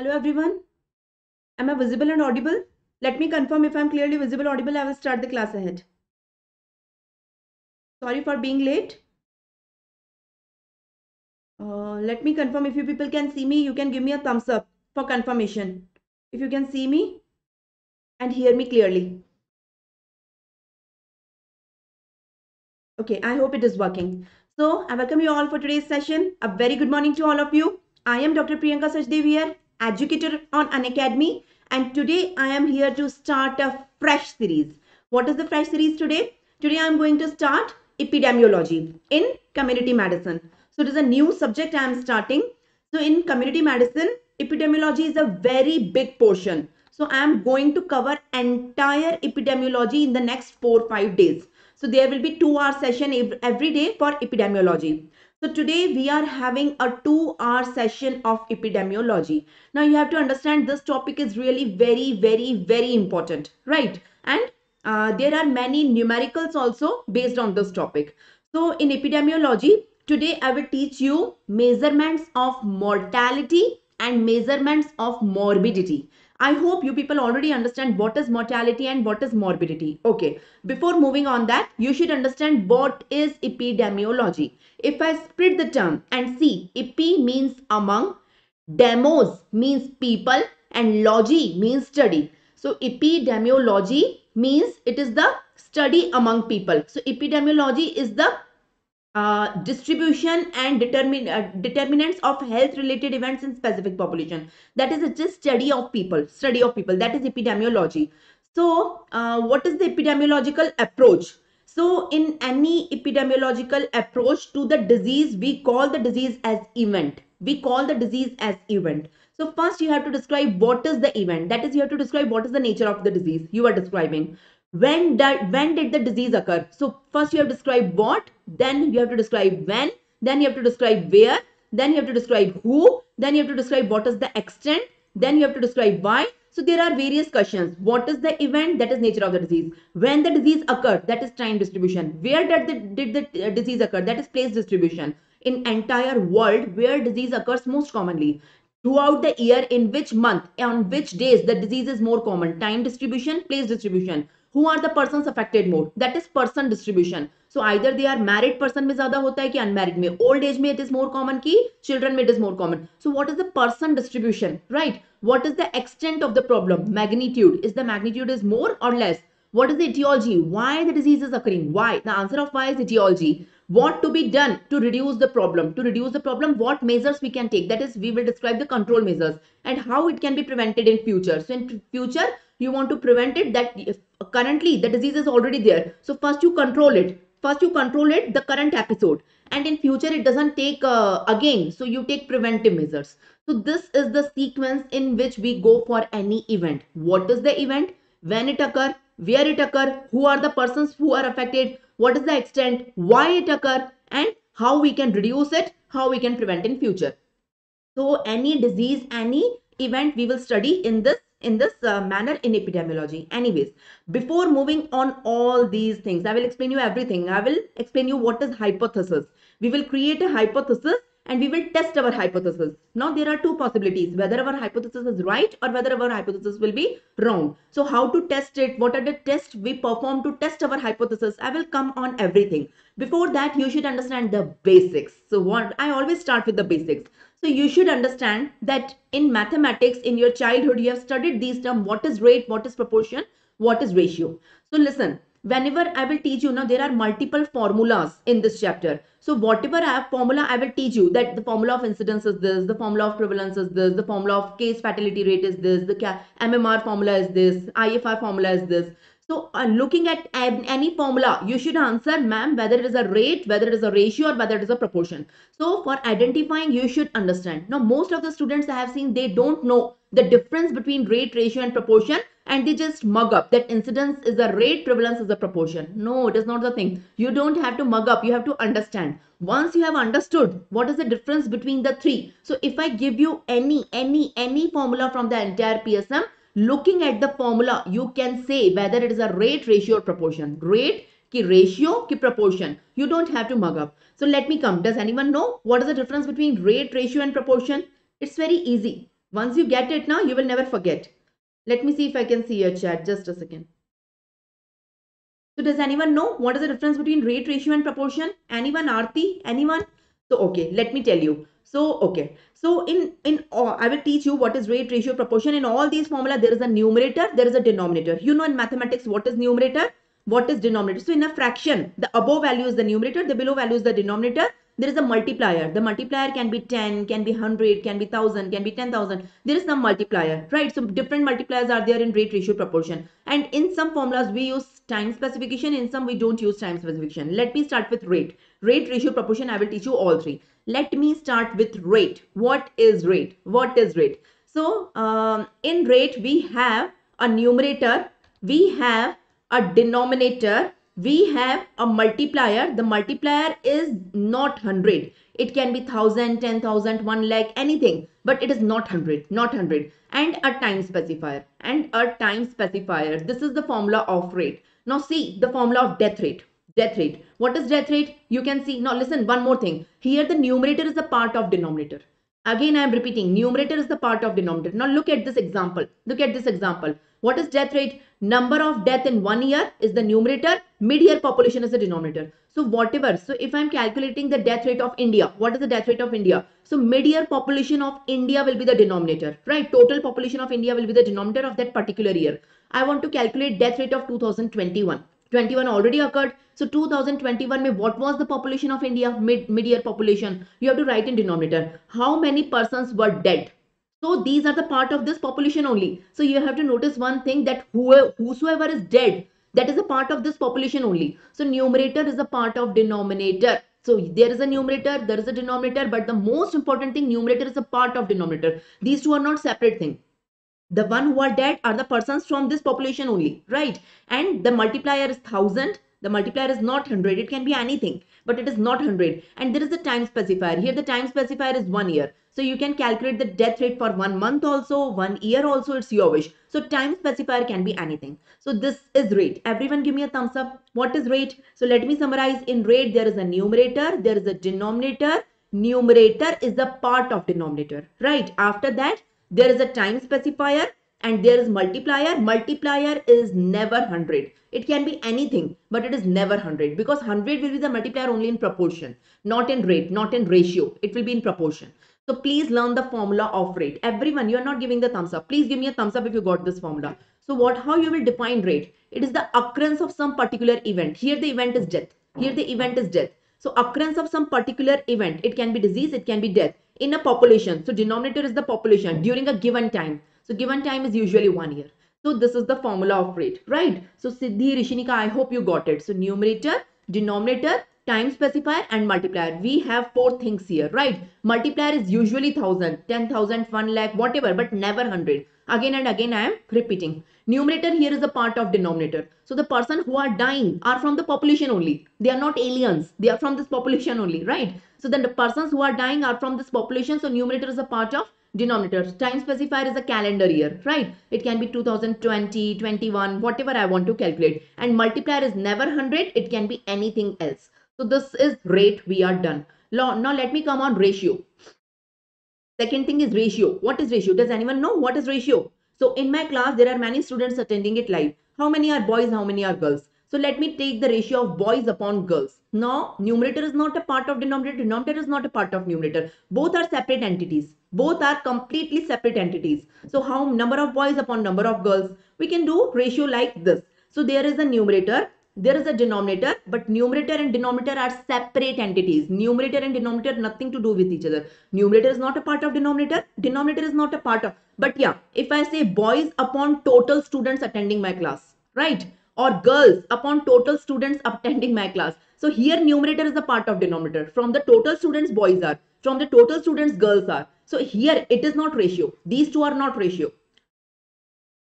Hello everyone. Am I visible and audible? Let me confirm if I'm clearly visible audible. I will start the class ahead. Sorry for being late. Uh, let me confirm if you people can see me. You can give me a thumbs up for confirmation. If you can see me and hear me clearly. Okay, I hope it is working. So I welcome you all for today's session. A very good morning to all of you. I am Dr. Priyanka Sachdev here, educator on Unacademy. And today I am here to start a fresh series. What is the fresh series today? Today I am going to start epidemiology in community medicine. So it is a new subject I am starting. So in community medicine, epidemiology is a very big portion. So I am going to cover entire epidemiology in the next four five days. So there will be two hour session every day for epidemiology. So today we are having a two hour session of epidemiology. Now you have to understand this topic is really very, very, very important, right? And uh, there are many numericals also based on this topic. So in epidemiology, today I will teach you measurements of mortality and measurements of morbidity. I hope you people already understand what is mortality and what is morbidity. Okay, before moving on that, you should understand what is epidemiology. If I split the term and see, epi means among, demos means people and logy means study. So epidemiology means it is the study among people. So epidemiology is the uh, distribution and determin uh, determinants of health related events in specific population. That is just study of people study of people. That is epidemiology. So uh, what is the epidemiological approach? So in any epidemiological approach to the disease we call the disease as event. We call the disease as event. So first you have to describe what is the event. That is you have to describe what is the nature of the disease you are describing when did when did the disease occur? So first you have to describe what then you have to describe when then you have to describe where then you have to describe who then you have to describe what is the extent then you have to describe why. So there are various questions. What is the event? That is nature of the disease. When the disease occurred that is time distribution. Where did the, did the uh, disease occur? That is place distribution. In entire world where disease occurs most commonly? Throughout the year in which month on which days the disease is more common? Time distribution place distribution who are the persons affected more that is person distribution so either they are married person में ज़्यादा होता है कि unmarried में old age में it is more common कि children में it is more common so what is the person distribution right what is the extent of the problem magnitude is the magnitude is more or less what is the etiology why the disease is occurring why the answer of why is etiology what to be done to reduce the problem to reduce the problem what measures we can take that is we will describe the control measures and how it can be prevented in future so in future you want to prevent it that currently the disease is already there. So first you control it. First you control it the current episode. And in future it doesn't take uh, again. So you take preventive measures. So this is the sequence in which we go for any event. What is the event? When it occur where it occur who are the persons who are affected what is the extent why it occur and how we can reduce it how we can prevent in future. So any disease any event we will study in this in this uh, manner in epidemiology. Anyways, before moving on all these things, I will explain you everything. I will explain you what is hypothesis. We will create a hypothesis and we will test our hypothesis. Now there are two possibilities, whether our hypothesis is right or whether our hypothesis will be wrong. So how to test it? What are the tests we perform to test our hypothesis? I will come on everything. Before that, you should understand the basics. So what I always start with the basics. So you should understand that in mathematics in your childhood you have studied these terms what is rate, what is proportion, what is ratio. So listen, whenever I will teach you now there are multiple formulas in this chapter. So whatever I have formula I will teach you that the formula of incidence is this, the formula of prevalence is this, the formula of case fatality rate is this, the MMR formula is this, IFR formula is this. So uh, looking at any formula, you should answer, ma'am, whether it is a rate, whether it is a ratio or whether it is a proportion. So for identifying, you should understand. Now, most of the students I have seen, they don't know the difference between rate, ratio and proportion and they just mug up that incidence is a rate, prevalence is a proportion. No, it is not the thing. You don't have to mug up. You have to understand. Once you have understood what is the difference between the three. So if I give you any, any, any formula from the entire PSM, looking at the formula you can say whether it is a rate ratio or proportion rate ki ratio ki proportion you don't have to mug up so let me come does anyone know what is the difference between rate ratio and proportion it's very easy Once you get it now, you will never forget. Let me see if I can see your chat. Just a second. So does anyone know what is the difference between rate, ratio and proportion? Anyone? Arti? Anyone? So okay, let me tell you. So okay, so in in uh, I will teach you what is rate, ratio, proportion. In all these formula, there is a numerator, there is a denominator. You know in mathematics what is numerator, what is denominator. So in a fraction, the above value is the numerator, the below value is the denominator there is a multiplier. The multiplier can be 10, can be 100, can be 1000, can be 10,000. There is some multiplier, right? So different multipliers are there in rate, ratio, proportion. And in some formulas, we use time specification. In some, we don't use time specification. Let me start with rate. Rate, ratio, proportion, I will teach you all three. Let me start with rate. What is rate? What is rate? So um, in rate, we have a numerator, we have a denominator, we have a multiplier. The multiplier is not 100. It can be 1000, 10,000, 1 lakh, anything. But it is not 100, not 100. And a time specifier. And a time specifier. This is the formula of rate. Now see the formula of death rate. Death rate. What is death rate? You can see. Now listen, one more thing. Here the numerator is a part of denominator. Again, I am repeating. Numerator is the part of denominator. Now look at this example. Look at this example. What is death rate? Number of death in one year is the numerator. Mid-year population is the denominator. So whatever. So if I'm calculating the death rate of India, what is the death rate of India? So mid-year population of India will be the denominator, right? Total population of India will be the denominator of that particular year. I want to calculate death rate of 2021. 21 already occurred. So 2021 mein what was the population of India mid mid-year population? You have to write in denominator. How many persons were dead? So these are the part of this population only. So you have to notice one thing that whoever, whosoever is dead, that is a part of this population only. So numerator is a part of denominator. So there is a numerator, there is a denominator, but the most important thing, numerator is a part of denominator. These two are not separate thing. The one who are dead are the persons from this population only, right? And the multiplier is 1000. The multiplier is not 100. It can be anything, but it is not 100. And there is a time specifier. Here the time specifier is one year. So you can calculate the death rate for one month also, one year also, it's your wish. So time specifier can be anything. So this is rate. Everyone give me a thumbs up. What is rate? So let me summarize. In rate, there is a numerator, there is a denominator. Numerator is the part of denominator, right? After that, there is a time specifier and there is multiplier. Multiplier is never 100. It can be anything, but it is never 100 because 100 will be the multiplier only in proportion, not in rate, not in ratio. It will be in proportion. So please learn the formula of rate. Everyone, you are not giving the thumbs up. Please give me a thumbs up if you got this formula. So what, how you will define rate? It is the occurrence of some particular event. Here the event is death. Here the event is death. So occurrence of some particular event. It can be disease, it can be death in a population. So denominator is the population during a given time. So given time is usually one year. So this is the formula of rate, right? So Siddhi, Rishinika, I hope you got it. So numerator, denominator, time specifier and multiplier. We have four things here, right? Multiplier is usually 1000, 10,000, 1 lakh, whatever, but never 100. Again and again, I am repeating. Numerator here is a part of denominator. So the person who are dying are from the population only. They are not aliens. They are from this population only, right? So then the persons who are dying are from this population. So numerator is a part of denominator. Time specifier is a calendar year, right? It can be 2020, 21, whatever I want to calculate. And multiplier is never 100. It can be anything else. So this is rate we are done. Now, now let me come on ratio. Second thing is ratio. What is ratio? Does anyone know what is ratio? So in my class, there are many students attending it live. How many are boys? How many are girls? So let me take the ratio of boys upon girls. Now, numerator is not a part of denominator. Denominator is not a part of numerator. Both are separate entities. Both are completely separate entities. So how number of boys upon number of girls? We can do ratio like this. So there is a numerator there is a denominator but numerator and denominator are separate entities. Numerator and denominator nothing to do with each other. Numerator is not a part of denominator denominator is not a part of but yeah if i say boys upon total students attending my class right? Or girls upon total students attending my class. So here numerator is a part of denominator. From the total students boys are. From the total students girls are. So here it is not ratio. These two are not ratio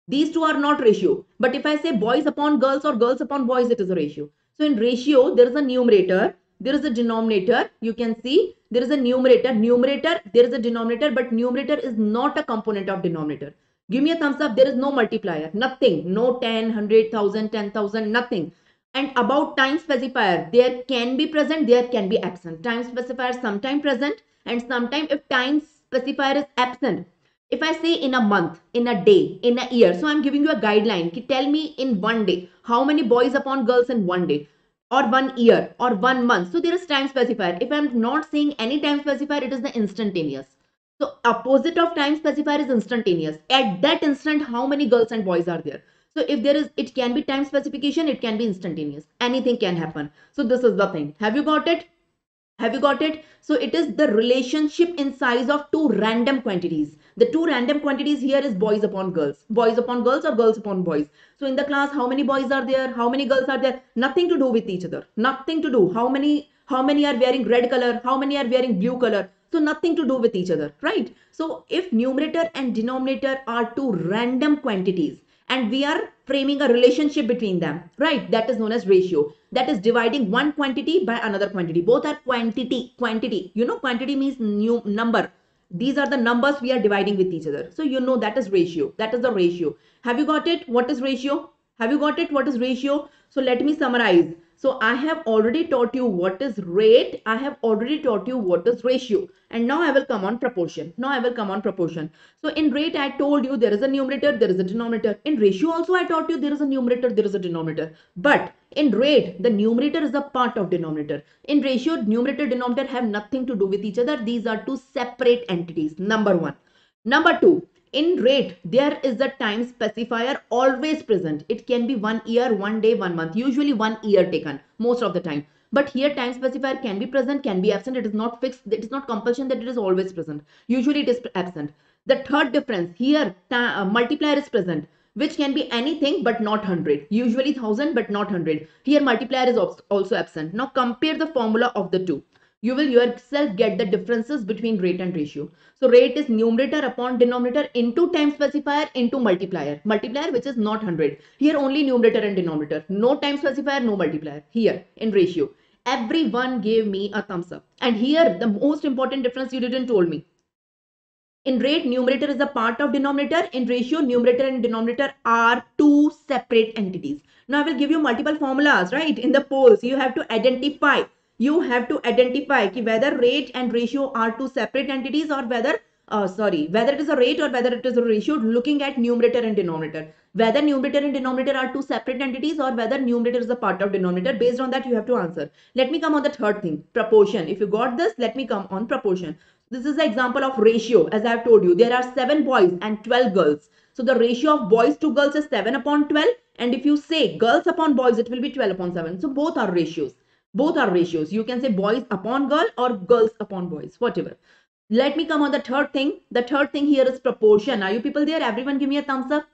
these two are not ratio. But if I say boys upon girls or girls upon boys, it is a ratio. So in ratio, there is a numerator, there is a denominator. You can see there is a numerator. Numerator, there is a denominator, but numerator is not a component of denominator. Give me a thumbs up. There is no multiplier. Nothing. No 10, 100, 1000, 10,000, nothing. And about time specifier, there can be present, there can be absent. Time specifier sometime present and sometime if time specifier is absent, if I say in a month, in a day, in a year, so I'm giving you a guideline. Tell me in one day, how many boys upon girls in one day? or one year or one month. So there is time specifier. If I'm not saying any time specifier, it is the instantaneous. So opposite of time specifier is instantaneous. At that instant, how many girls and boys are there? So if there is, it can be time specification, it can be instantaneous. Anything can happen. So this is the thing. Have you got it? Have you got it? So it is the relationship in size of two random quantities. The two random quantities here is boys upon girls. Boys upon girls or girls upon boys. So in the class, how many boys are there? How many girls are there? Nothing to do with each other. Nothing to do. How many, how many are wearing red color? How many are wearing blue color? So nothing to do with each other, right? So if numerator and denominator are two random quantities, and we are framing a relationship between them, right? That is known as ratio. That is dividing one quantity by another quantity. Both are quantity, quantity. You know, quantity means new number. These are the numbers we are dividing with each other. So you know that is ratio. That is the ratio. Have you got it? What is ratio? Have you got it? What is ratio? So let me summarize. So I have already taught you what is rate. I have already taught you what is ratio. And now I will come on proportion. Now I will come on proportion. So in rate, I told you there is a numerator, there is a denominator. In ratio also, I taught you there is a numerator, there is a denominator. But in rate, the numerator is a part of denominator. In ratio, numerator, denominator have nothing to do with each other. These are two separate entities. Number one. Number two, in rate there is a time specifier always present. It can be one year one day one month. Usually one year taken most of the time. But here time specifier can be present can be absent. It is not fixed it is not compulsion that it is always present. Usually it is absent. The third difference here uh, multiplier is present which can be anything but not 100 usually 1000 but not 100 here multiplier is also absent. Now compare the formula of the two you will yourself get the differences between rate and ratio. So rate is numerator upon denominator into time specifier into multiplier. Multiplier which is not 100. Here only numerator and denominator. No time specifier, no multiplier. Here in ratio. Everyone gave me a thumbs up. And here the most important difference you didn't told me. In rate, numerator is a part of denominator. In ratio, numerator and denominator are two separate entities. Now I will give you multiple formulas, right? In the polls, you have to identify you have to identify whether rate and ratio are two separate entities or whether uh, sorry whether it is a rate or whether it is a ratio looking at numerator and denominator. Whether numerator and denominator are two separate entities or whether numerator is a part of denominator based on that you have to answer. Let me come on the third thing proportion. If you got this let me come on proportion. This is the example of ratio. As i have told you there are seven boys and 12 girls. So the ratio of boys to girls is 7 upon 12 and if you say girls upon boys it will be 12 upon 7 so both are ratios both are ratios. You can say boys upon girl or girls upon boys, whatever. Let me come on the third thing. The third thing here is proportion. Are you people there? Everyone give me a thumbs up.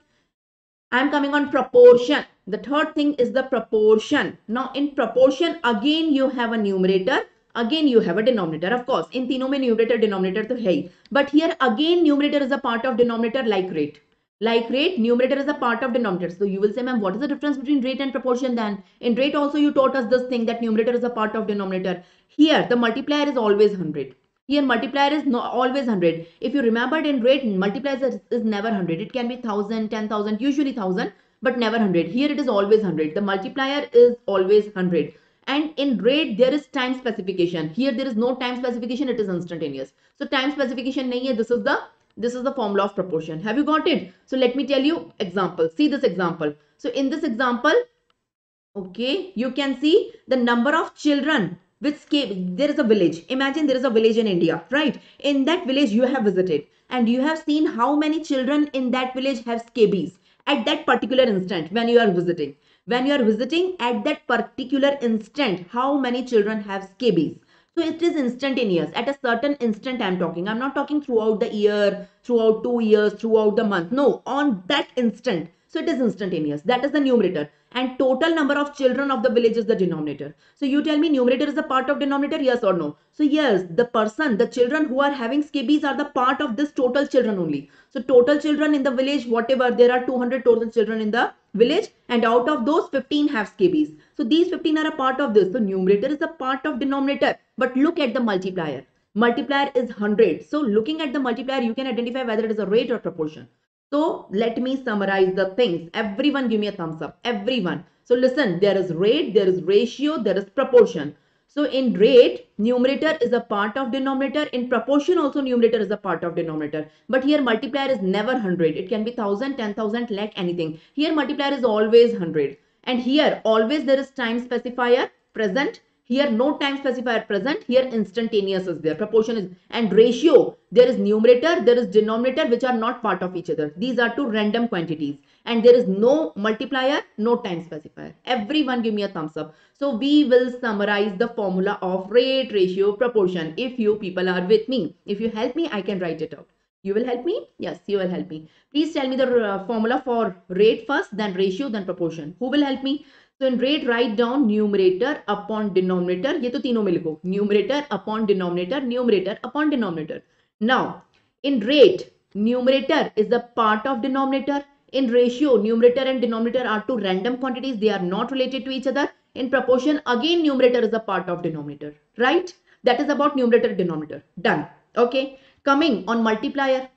I'm coming on proportion. The third thing is the proportion. Now in proportion, again you have a numerator. Again you have a denominator. Of course, in tino numerator, denominator to hai. But here again numerator is a part of denominator like rate. Like rate, numerator is a part of denominator. So you will say, ma'am, what is the difference between rate and proportion then? In rate also you taught us this thing that numerator is a part of denominator. Here, the multiplier is always 100. Here multiplier is not always 100. If you remembered in rate, multiplier is, is never 100. It can be 1000, 10,000, usually 1000, but never 100. Here it is always 100. The multiplier is always 100 and in rate there is time specification here there is no time specification it is instantaneous so time specification nahi hai this is the this is the formula of proportion. Have you got it? So let me tell you example. See this example. So in this example, okay, you can see the number of children which came, there is a village. Imagine there is a village in India, right? In that village you have visited and you have seen how many children in that village have scabies at that particular instant when you are visiting. When you are visiting at that particular instant, how many children have scabies? So it is instantaneous. At a certain instant I'm talking. I'm not talking throughout the year, throughout two years, throughout the month. No, on that instant. So it is instantaneous. That is the numerator. And total number of children of the village is the denominator. So you tell me numerator is a part of denominator, yes or no? So yes, the person, the children who are having scabies are the part of this total children only. So total children in the village, whatever, there are 200 total children in the village and out of those 15 have scabies. So these 15 are a part of this. So numerator is a part of denominator. But look at the multiplier. Multiplier is 100. So looking at the multiplier, you can identify whether it is a rate or proportion. So let me summarize the things. Everyone give me a thumbs up. Everyone. So listen, there is rate, there is ratio, there is proportion. So in rate, numerator is a part of denominator. In proportion also numerator is a part of denominator. But here multiplier is never 100. It can be 1000, 10,000, lakh, anything. Here multiplier is always 100. And here always there is time specifier present here no time specifier present. Here instantaneous is there. Proportion is and ratio. There is numerator, there is denominator which are not part of each other. These are two random quantities. And there is no multiplier, no time specifier. Everyone give me a thumbs up. So we will summarize the formula of rate, ratio, proportion. If you people are with me. If you help me, I can write it out. You will help me? Yes, you will help me. Please tell me the uh, formula for rate first, then ratio, then proportion. Who will help me? तो in rate write down numerator upon denominator ये तो तीनों में लिखो। Numerator upon denominator numerator upon denominator now in rate numerator is the part of denominator in ratio numerator and denominator are two random quantities they are not related to each other in proportion again numerator is a part of denominator right that is about numerator denominator done okay coming on multiplier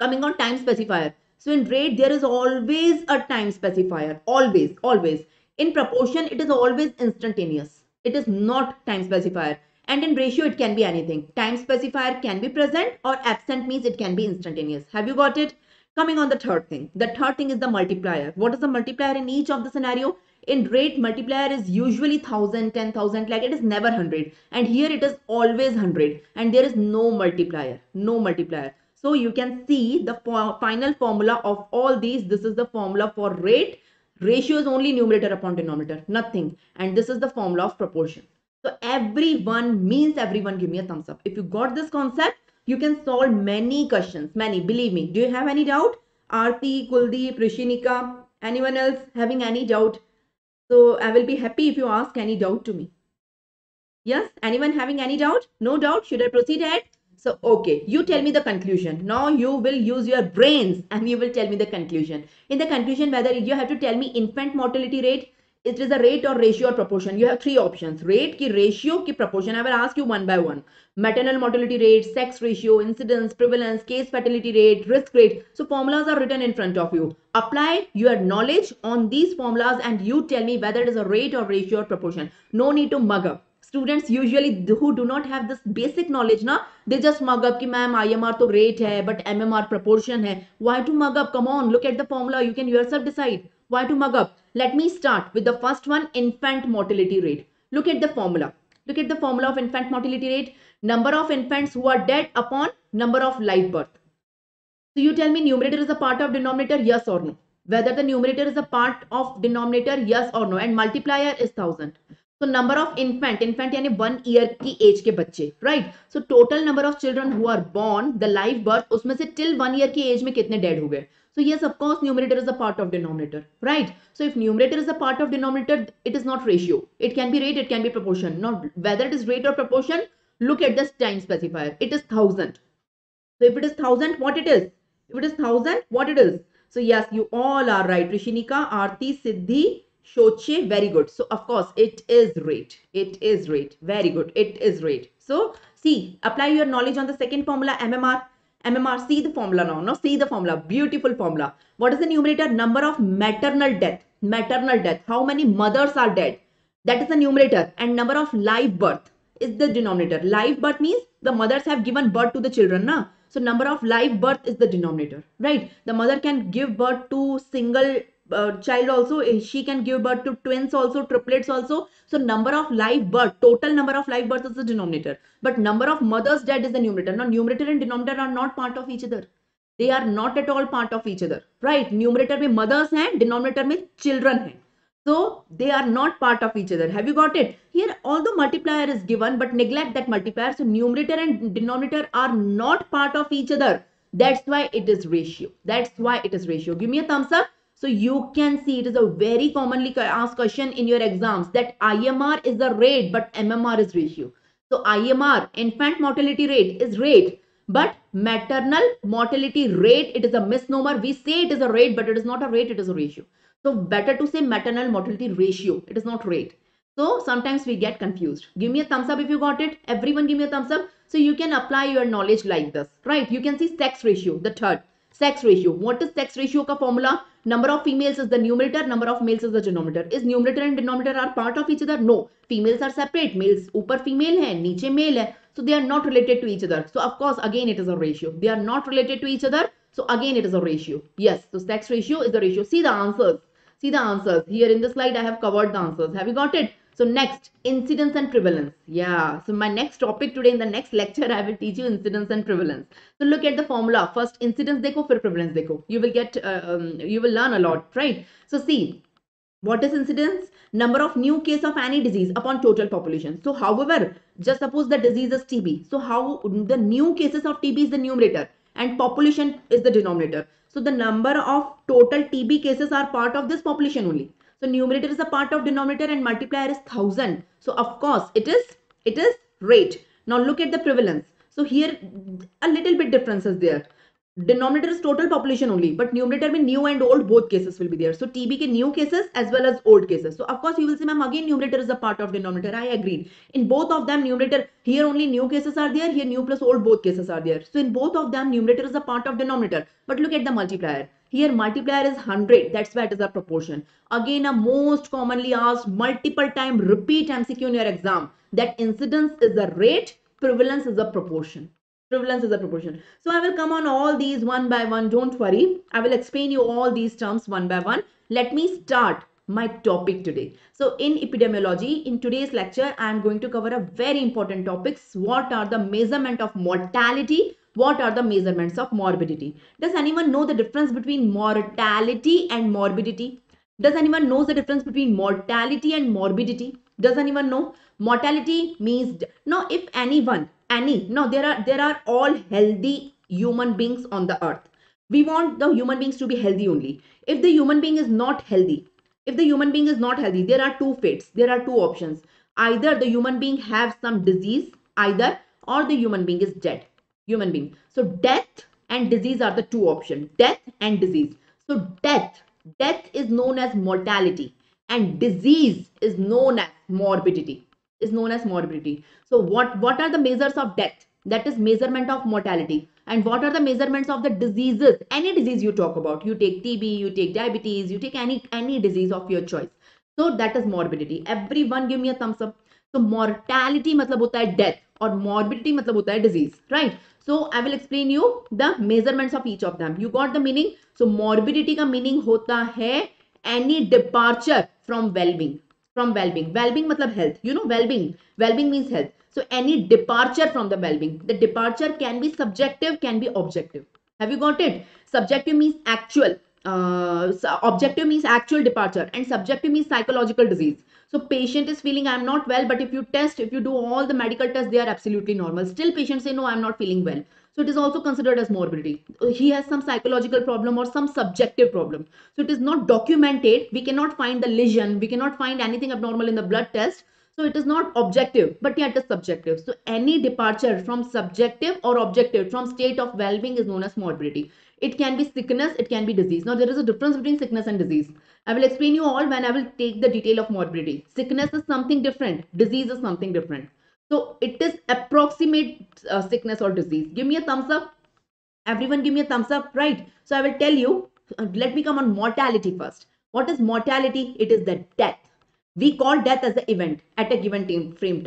coming on time specifier so in rate, there is always a time specifier. Always always. In proportion, it is always instantaneous. It is not time specifier. And in ratio, it can be anything. Time specifier can be present or absent means it can be instantaneous. Have you got it? Coming on the third thing. The third thing is the multiplier. What is the multiplier in each of the scenario? In rate, multiplier is usually 1000, 10,000, like it is never 100. And here it is always 100. And there is no multiplier. No multiplier. So you can see the final formula of all these. This is the formula for rate Ratio is only numerator upon denominator, nothing. And this is the formula of proportion. So everyone means everyone give me a thumbs up. If you got this concept, you can solve many questions, many, believe me. Do you have any doubt? Aarti, Kuldeep, Rishinika, anyone else having any doubt? So I will be happy if you ask any doubt to me. Yes, anyone having any doubt? No doubt. Should I proceed ahead? So, okay, you tell me the conclusion. Now you will use your brains and you will tell me the conclusion. In the conclusion, whether you have to tell me infant mortality rate, it is a rate or ratio or proportion. You have three options. Rate, ki ratio, ki proportion. I will ask you one by one. Maternal mortality rate, sex ratio, incidence, prevalence, case fatality rate, risk rate. So formulas are written in front of you. Apply your knowledge on these formulas and you tell me whether it is a rate or ratio or proportion. No need to mug up students usually who do not have this basic knowledge na they just mug up ki ma'am IMR to rate hai but MMR proportion hai why to mug up? Come on look at the formula. You can yourself decide. Why to mug up? Let me start with the first one infant mortality rate. Look at the formula. Look at the formula of infant mortality rate. Number of infants who are dead upon number of live birth. So you tell me numerator is a part of denominator yes or no? Whether the numerator is a part of denominator yes or no? And multiplier is 1000 so number of infant infant यानी one year की age के बच्चे right so total number of children who are born the life birth उसमें से till one year की age में कितने dead हो गए? So yes of numerator is a part of denominator right so if numerator is a part of denominator it is not ratio it can be rate it can be proportion not whether it is rate और proportion look at this time specifier it is thousand so if it is thousand what it is if it is thousand what it is so yes you all are right Rishinika Aarti Siddhi Shoche, very good. So, of course, it is rate. It is rate. Very good. It is rate. So, see, apply your knowledge on the second formula, MMR. MMR, see the formula now. Now, see the formula. Beautiful formula. What is the numerator? Number of maternal death. Maternal death. How many mothers are dead? That is the numerator. And number of live birth is the denominator. Live birth means the mothers have given birth to the children. Na? So, number of live birth is the denominator. Right? The mother can give birth to single uh, child also eh, she can give birth to twins also triplets also. So number of live birth total number of live births is the denominator. But number of mothers dead is the numerator. Now numerator and denominator are not part of each other. They are not at all part of each other. Right? Numerator mein mothers and denominator mein children hain so they are not part of each other. Have you got it? Here although multiplier is given but neglect that multiplier. So numerator and denominator are not part of each other. That's why it is ratio. That's why it is ratio. Give me a thumbs up so you can see it is a very commonly asked question in your exams that IMR is the rate but MMR is ratio. So IMR, infant mortality rate is rate but maternal mortality rate, it is a misnomer. We say it is a rate but it is not a rate, it is a ratio. So better to say maternal mortality ratio, it is not rate. So sometimes we get confused. Give me a thumbs up if you got it. Everyone give me a thumbs up. So you can apply your knowledge like this, right? You can see sex ratio, the third. Sex ratio what is sex ratio का formula number of females is the numerator number of males is the denominator is numerator and denominator are part of each other no females are separate males ऊपर female है नीचे male है so they are not related to each other so of course again it is a ratio they are not related to each other so again it is a ratio yes so sex ratio is the ratio see the answers see the answers here in this light I have covered the answers have you got it so next, incidence and prevalence. Yeah. So my next topic today in the next lecture, I will teach you incidence and prevalence. So look at the formula. First incidence dekho, fir prevalence dekho. You will get, uh, um, you will learn a lot, right? So see, what is incidence? Number of new case of any disease upon total population. So however, just suppose the disease is TB. So how the new cases of TB is the numerator and population is the denominator. So the number of total TB cases are part of this population only. So numerator is a part of denominator and multiplier is 1000. So of course it is, it is rate. Now look at the prevalence. So here a little bit difference is there. Denominator is total population only, but numerator mean new and old both cases will be there. So TB ke new cases as well as old cases. So of course you will see ma'am again numerator is a part of denominator. I agreed. In both of them numerator here only new cases are there. Here new plus old both cases are there. So in both of them numerator is a part of denominator. But look at the multiplier. Here multiplier is 100. That's why it is a proportion. Again, a most commonly asked multiple time repeat MCQ in your exam. That incidence is the rate, prevalence is a proportion. Prevalence is a proportion. So I will come on all these one by one. Don't worry. I will explain you all these terms one by one. Let me start my topic today. So in epidemiology, in today's lecture, I am going to cover a very important topics. What are the measurement of mortality what are the measurements of morbidity? Does anyone know the difference between mortality and morbidity? Does anyone know the difference between mortality and morbidity? Does anyone know? Mortality means no. If anyone, any no, there are there are all healthy human beings on the earth. We want the human beings to be healthy only. If the human being is not healthy, if the human being is not healthy, there are two fates. There are two options. Either the human being have some disease, either or the human being is dead human being. So death and disease are the two options. Death and disease. So death, death is known as mortality and disease is known as morbidity. Is known as morbidity. So what, what are the measures of death? That is measurement of mortality. And what are the measurements of the diseases? Any disease you talk about. You take TB, you take diabetes, you take any, any disease of your choice. So that is morbidity. Everyone give me a thumbs up. So mortality hai death or morbidity hai disease, right? so i will explain you the measurements of each of them. You got the meaning? So morbidity ka meaning hota hai any departure from well-being. From well-being. Well-being matlab health. You know well-being. Well-being means health. So any departure from the well-being. The departure can be subjective can be objective. Have you got it? Subjective means actual. Uh, objective means actual departure and subjective means psychological disease. So patient is feeling I'm not well, but if you test, if you do all the medical tests, they are absolutely normal. Still patient say, no, I'm not feeling well. So it is also considered as morbidity. He has some psychological problem or some subjective problem. So it is not documented. We cannot find the lesion. We cannot find anything abnormal in the blood test. So it is not objective, but yet it is subjective. So any departure from subjective or objective from state of well-being is known as morbidity. It can be sickness, it can be disease. Now there is a difference between sickness and disease. I will explain you all when I will take the detail of morbidity. Sickness is something different. Disease is something different. So it is approximate uh, sickness or disease. Give me a thumbs up. Everyone give me a thumbs up, right? So I will tell you, uh, let me come on mortality first. What is mortality? It is the death we call death as an event at a given time frame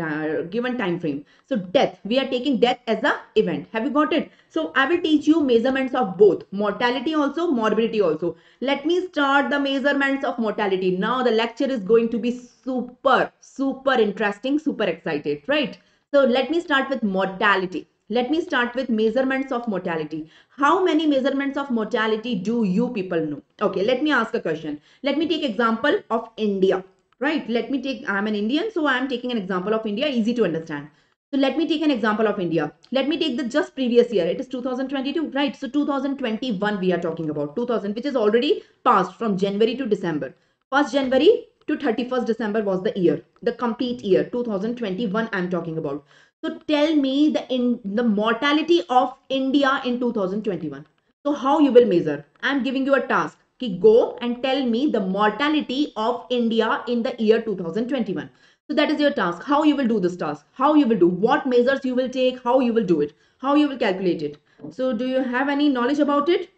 given time frame. So death we are taking death as a event. Have you got it? So i will teach you measurements of both. Mortality also morbidity also. Let me start the measurements of mortality. Now the lecture is going to be super super interesting super excited right? So let me start with mortality. Let me start with measurements of mortality. How many measurements of mortality do you people know? Okay, let me ask a question. Let me take example of India right? Let me take, I'm an Indian, so I'm taking an example of India, easy to understand. So let me take an example of India. Let me take the just previous year. It is 2022, right? So 2021 we are talking about 2000, which is already passed from January to December. 1st January to 31st December was the year, the complete year 2021 I'm talking about. So tell me the in the mortality of India in 2021. So how you will measure? I'm giving you a task go and tell me the mortality of India in the year 2021. So that is your task. How you will do this task? How you will do? What measures you will take? How you will do it? How you will calculate it? So do you have any knowledge about it?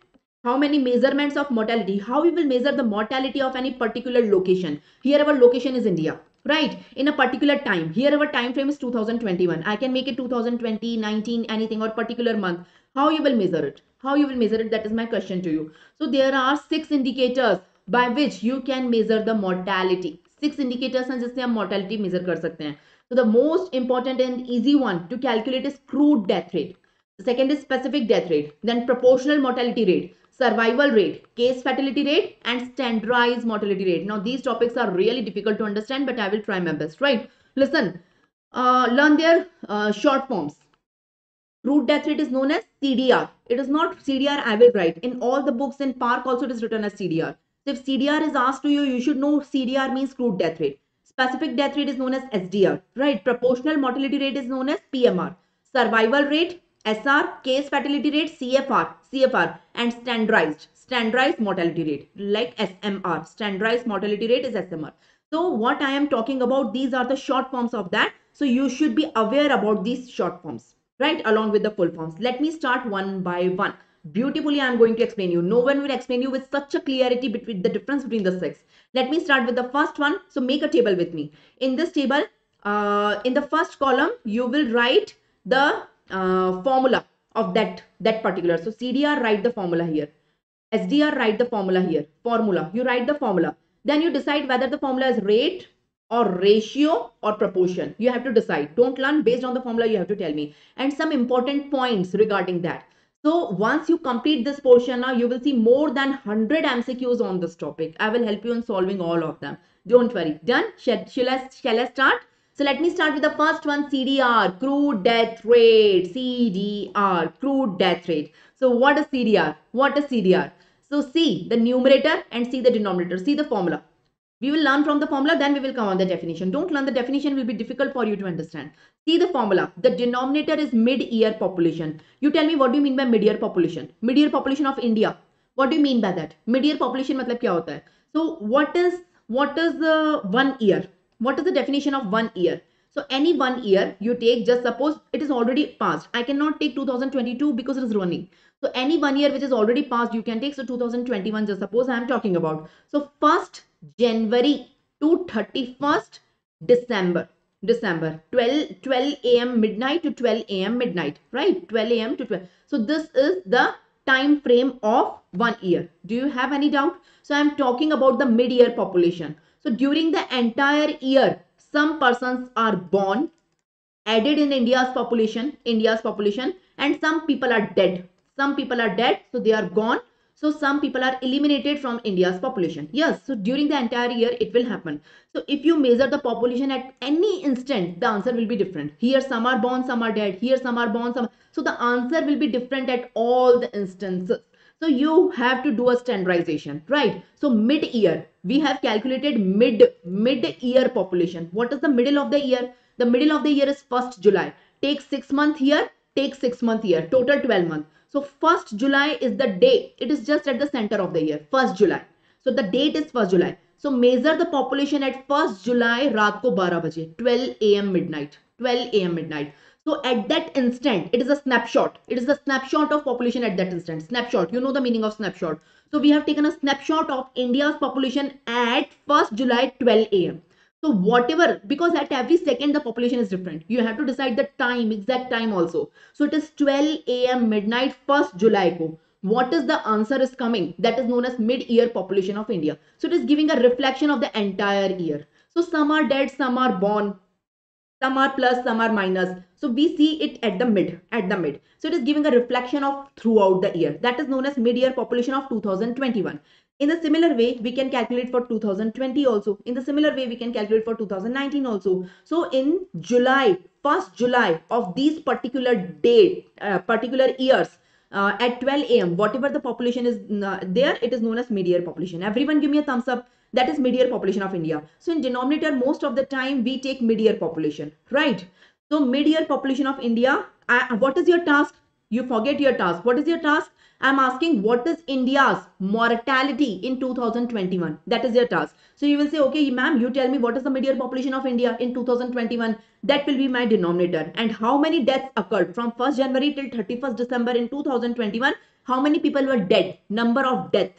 how many measurements of mortality how we will measure the mortality of any particular location here our location is india right in a particular time here our time frame is 2021 i can make it 2020 19 anything or particular month how you will measure it how you will measure it that is my question to you so there are six indicators by which you can measure the mortality six indicators हैं जिससे हम mortality measure कर सकते हैं so the most important and easy one to calculate is crude death rate the second is specific death rate then proportional mortality rate survival rate, case fatality rate, and standardized mortality rate. Now, these topics are really difficult to understand, but I will try my best, right? Listen, uh, learn their uh, short forms. Crude death rate is known as CDR. It is not CDR, I will write. In all the books in Park also it is written as CDR. So if CDR is asked to you, you should know CDR means crude death rate. Specific death rate is known as SDR, right? Proportional mortality rate is known as PMR. Survival rate, SR, case fatality rate, CFR, CFR, and standardized, standardized mortality rate, like SMR. Standardized mortality rate is SMR. So what I am talking about, these are the short forms of that. So you should be aware about these short forms, right? Along with the full forms. Let me start one by one. Beautifully, I am going to explain you. No one will explain you with such a clarity between the difference between the six. Let me start with the first one. So make a table with me. In this table, uh, in the first column, you will write the uh, formula of that that particular so cdr write the formula here sdr write the formula here formula you write the formula then you decide whether the formula is rate or ratio or proportion you have to decide don't learn based on the formula you have to tell me and some important points regarding that so once you complete this portion now you will see more than 100 mcqs on this topic i will help you in solving all of them don't worry done shall, shall i shall i start so let me start with the first one, CDR, crude death rate, CDR, crude death rate. So what is CDR? What is CDR? So see the numerator and see the denominator. See the formula. We will learn from the formula, then we will come on the definition. Don't learn the definition, will be difficult for you to understand. See the formula. The denominator is mid-year population. You tell me what do you mean by mid-year population? Mid-year population of India. What do you mean by that? Mid-year population मतलब क्या होता है? So what is what is the one year? what is the definition of one year? So any one year you take, just suppose it is already passed. I cannot take 2022 because it is running. So any one year which is already passed, you can take. So 2021, just suppose I am talking about. So 1st January to 31st December. December 12 12 a.m. midnight to 12 a.m. midnight, right? 12 a.m. to 12. So this is the time frame of one year. Do you have any doubt? So I'm talking about the mid-year population. So during the entire year, some persons are born, added in India's population, India's population, and some people are dead. Some people are dead, so they are gone. So some people are eliminated from India's population. Yes, so during the entire year, it will happen. So if you measure the population at any instant, the answer will be different. Here some are born, some are dead. Here some are born, some. So the answer will be different at all the instances. So you have to do a standardization, right? So mid-year, we have calculated mid, mid-year population. What is the middle of the year? The middle of the year is 1st July. Take 6 month here, take 6 month here, total 12 month. So 1st July is the day. It is just at the center of the year, 1st July. So the date is 1st July. So measure the population at 1st July, 12 baje, 12 a.m. midnight, 12 a.m. midnight. So at that instant, it is a snapshot. It is a snapshot of population at that instant. Snapshot. You know the meaning of snapshot. So we have taken a snapshot of India's population at 1st July 12 a.m. So whatever, because at every second the population is different. You have to decide the time, exact time also. So it is 12 a.m. midnight 1st July ko. What is the answer is coming? That is known as mid-year population of India. So it is giving a reflection of the entire year. So some are dead, some are born, some are plus some are minus so we see it at the mid at the mid so it is giving a reflection of throughout the year that is known as mid-year population of 2021 in the similar way we can calculate for 2020 also in the similar way we can calculate for 2019 also so in july first july of these particular date uh, particular years uh, at 12 am whatever the population is uh, there it is known as mid-year population everyone give me a thumbs up that is mid-year population of India. So in denominator, most of the time we take mid-year population, right? So mid-year population of India, I, what is your task? You forget your task. What is your task? I'm asking what is India's mortality in 2021? That is your task. So you will say, okay, ma'am, you tell me what is the mid-year population of India in 2021? That will be my denominator. And how many deaths occurred from 1st January till 31st December in 2021? how many people were dead number of death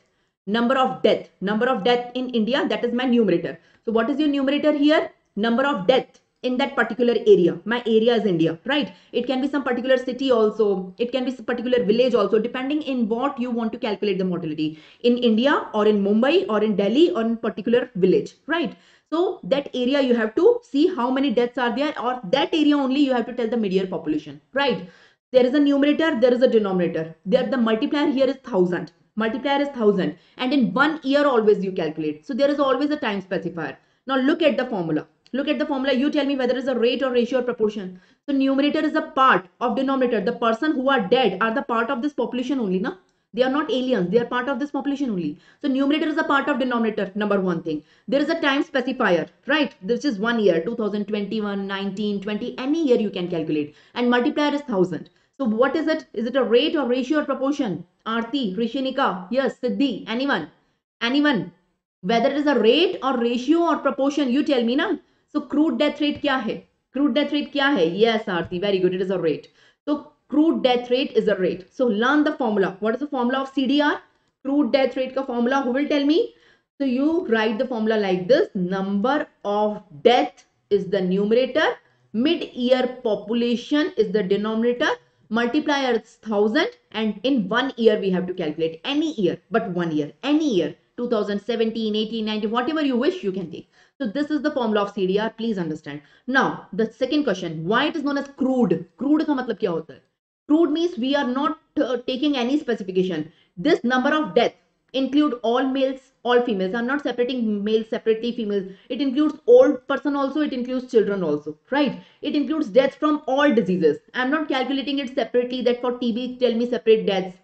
number of death number of death in india that is my numerator so what is your numerator here number of death in that particular area. My area is india right? It can be some particular city also. It can be some particular village also depending in what you want to calculate the mortality. In india or in mumbai or in delhi or in particular village right? So that area you have to see how many deaths are there or that area only you have to tell the mid-year population right? There is a numerator there is a denominator. There the multiplier here is thousand. Multiplier is thousand. And in one year always you calculate. So there is always a time specifier. Now look at the formula Look at the formula. You tell me whether it's a rate or ratio or proportion. So numerator is a part of denominator. The person who are dead are the part of this population only, na? They are not aliens. They are part of this population only. So numerator is a part of denominator. Number one thing. There is a time specifier, right? This is one year, 2021, 19, 20, any year you can calculate. And multiplier is 1000. So what is it? Is it a rate or ratio or proportion? Arti, Rishinika, yes, Siddhi, anyone? Anyone? Whether it is a rate or ratio or proportion, you tell me now. So crude death rate क्या है? Crude death rate क्या है? Yes Aarti very good it is a rate तो crude death rate is a rate so learn the formula what is the formula of CDR crude death rate का formula who will tell me so you write the formula like this number of death is the numerator mid year population is the denominator. Multiplier is 1000 and in one year we have to calculate any year but one year, any year. 2017 18 19 whatever you wish you can take so this is the formula of CDR. Please understand. Now, the second question, why it is known as crude? Crude ka matlab kya hota hai? Crude means we are not uh, taking any specification. This number of death include all males, all females. I'm not separating males separately, females. It includes old person also. It includes children also, right? It includes deaths from all diseases. I'm not calculating it separately that for TB, tell me separate deaths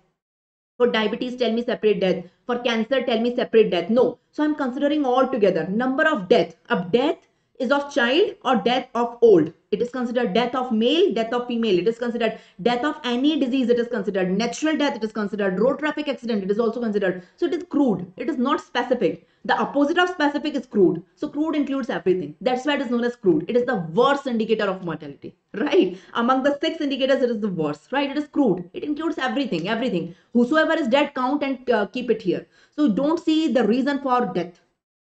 for diabetes, tell me separate death. For cancer, tell me separate death. No. So I'm considering all together. Number of death. A death is of child or death of old. It is considered death of male, death of female. It is considered death of any disease. It is considered natural death. It is considered road traffic accident. It is also considered. So it is crude. It is not specific. The opposite of specific is crude. So crude includes everything. That's why it is known as crude. It is the worst indicator of mortality, right? Among the six indicators, it is the worst, right? It is crude. It includes everything, everything. Whosoever is dead, count and uh, keep it here. So don't see the reason for death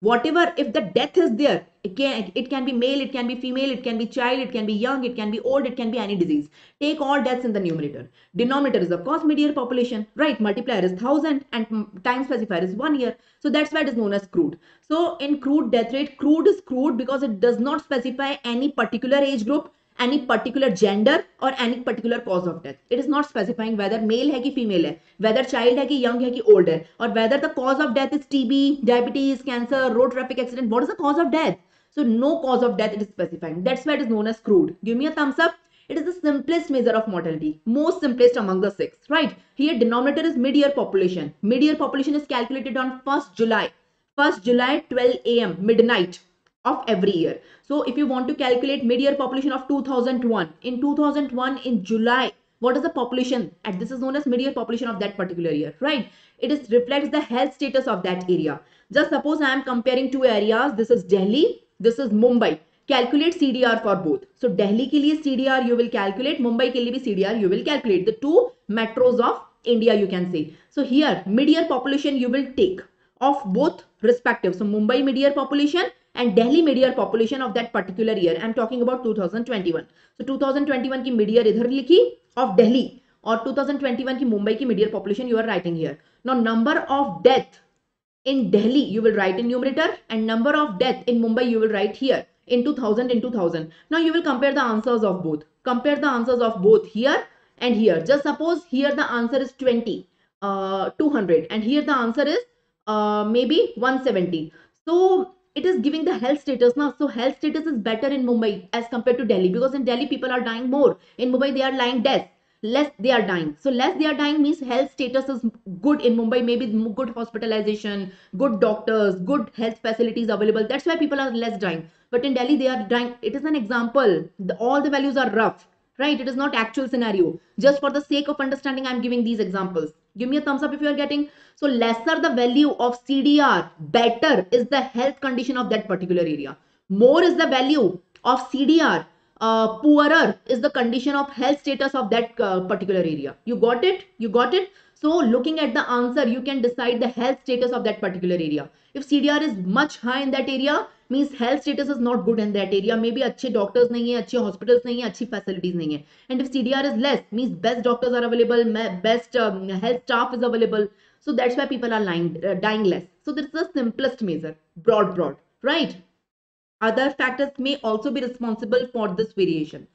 whatever if the death is there it can it can be male it can be female it can be child it can be young it can be old it can be any disease take all deaths in the numerator denominator is of course mid-year population right multiplier is 1000 and time specifier is one year so that's why it is known as crude so in crude death rate crude is crude because it does not specify any particular age group any particular gender or any particular cause of death. It is not specifying whether male है कि female है, whether child है कि young है कि old है, or whether the cause of death is TB, diabetes, cancer, road traffic accident. What is the cause of death? So no cause of death it is specifying. That's why it is known as crude. Give me a thumbs up. It is the simplest measure of mortality, most simplest among the six, right? Here denominator is mid-year population. Mid-year population is calculated on 1st July. 1st July 12 a.m. midnight of every year. So if you want to calculate mid-year population of 2001, in 2001 in July, what is the population? And this is known as mid-year population of that particular year, right? It is reflects the health status of that area. Just suppose I am comparing two areas. This is Delhi, this is Mumbai. Calculate CDR for both. So Delhi ke liye CDR you will calculate, Mumbai ke liye bhi CDR you will calculate. The two metros of India you can say. So here mid-year population you will take of both respective. So Mumbai mid-year population and Delhi mid-year population of that particular year. I'm talking about 2021. So 2021 की mid-year इधर लिखी of Delhi और 2021 की मुंबई की mid-year population you are writing here. Now number of death in Delhi you will write in numerator and number of death in Mumbai you will write here in 2000 in 2000. Now you will compare the answers of both. Compare the answers of both here and here. Just suppose here the answer is 20, uh, 200 and here the answer is uh, maybe 170. So it is giving the health status now so health status is better in mumbai as compared to delhi because in delhi people are dying more in mumbai they are lying death less they are dying. So less they are dying means health status is good in mumbai maybe good hospitalization good doctors good health facilities available. That's why people are less dying. But in delhi they are dying. It is an example. The, all the values are rough right? It is not actual scenario. Just for the sake of understanding i'm giving these examples. Give me a thumbs up if you are getting. So lesser the value of cdr better is the health condition of that particular area. More is the value of cdr uh, poorer is the condition of health status of that uh, particular area you got it you got it So looking at the answer, you can decide the health status of that particular area. If CDR is much high in that area, means health status is not good in that area. Maybe अच्छे doctors नहीं है, अच्छे hospitals नहीं है, अच्छी facilities नहीं है. And if CDR is less, means best doctors are available, best um, health staff is available. So that's why people are lying, uh, dying less. So this is the simplest measure, broad, broad, right? Other factors may also be responsible for this variation.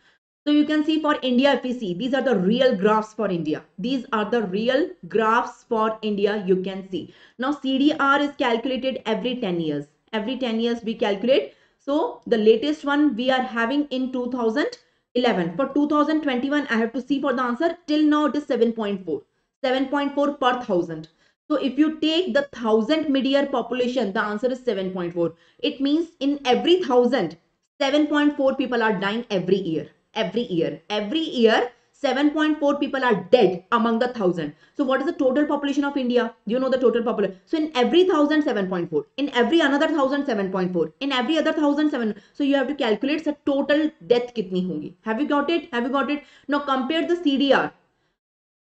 So you can see for India, if we see, these are the real graphs for India. These are the real graphs for India, you can see. Now CDR is calculated every 10 years. Every 10 years we calculate. So the latest one we are having in 2011. For 2021, I have to see for the answer. Till now it is 7.4. 7.4 per thousand. So if you take the thousand mid-year population, the answer is 7.4. It means in every thousand, 7.4 people are dying every year every year. Every year, 7.4 people are dead among the thousand. So what is the total population of India? You know the total population. So in every thousand, 7.4. In every another thousand, 7.4. In every other thousand, 7. So you have to calculate the total death kitni hongi. Have you got it? Have you got it? Now compare the CDR